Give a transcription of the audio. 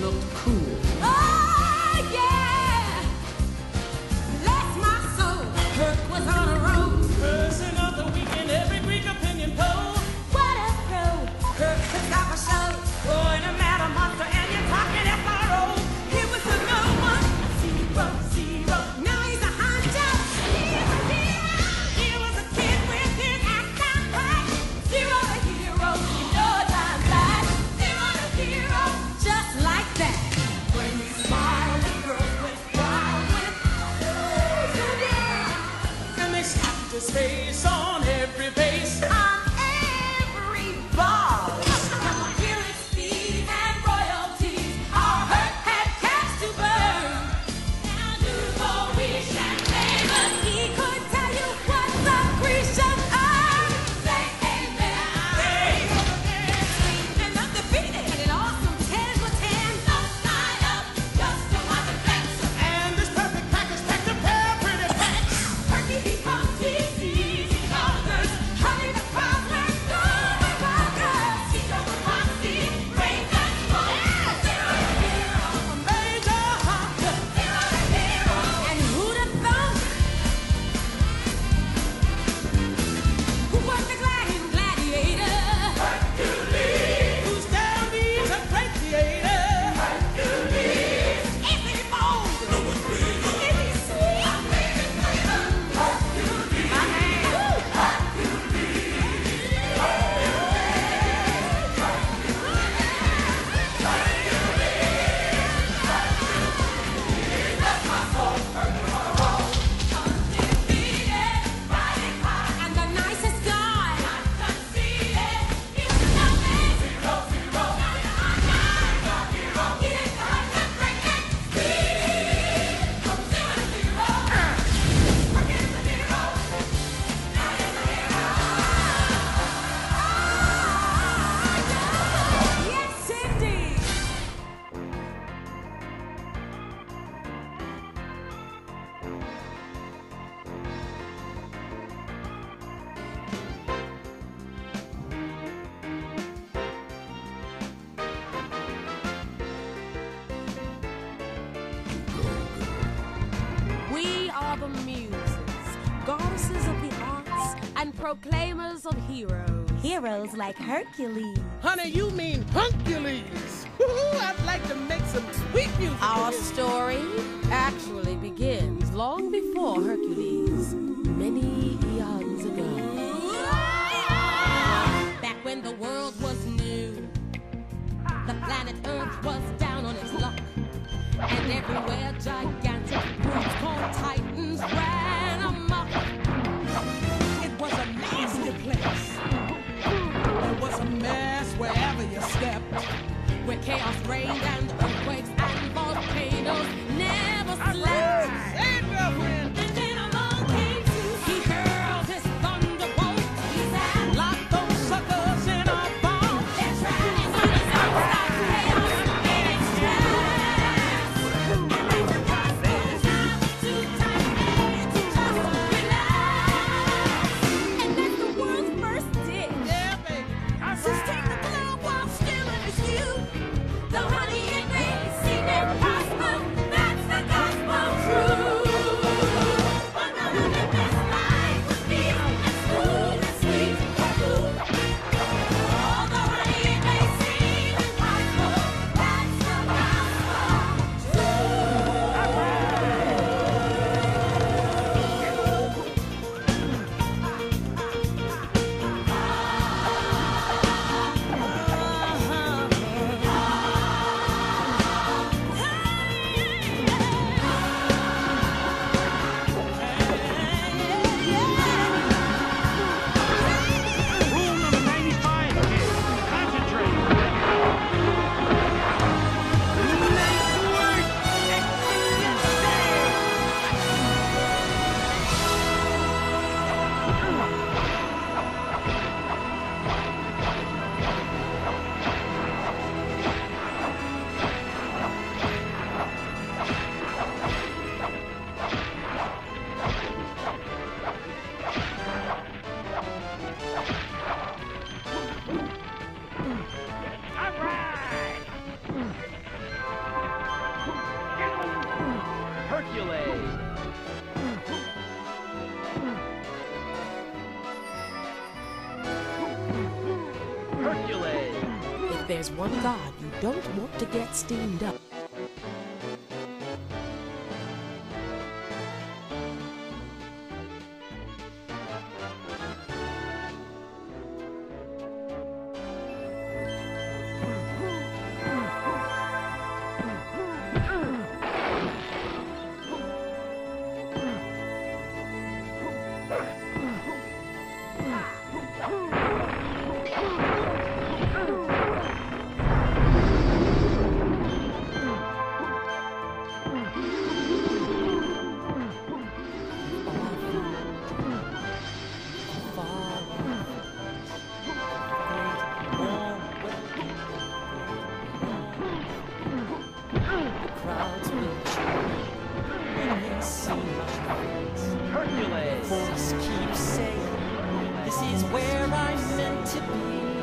looked cool. Space on every the muses, goddesses of the arts, and proclaimers of heroes. Heroes like Hercules. Honey, you mean Hercules. I'd like to make some sweet music. Our story actually begins long before Hercules, many eons ago. Back when the world was new, the planet Earth was down on its luck, and everywhere gigantic. There's one god you don't want to get steamed up. formulas keep saying, this is where I'm meant to be.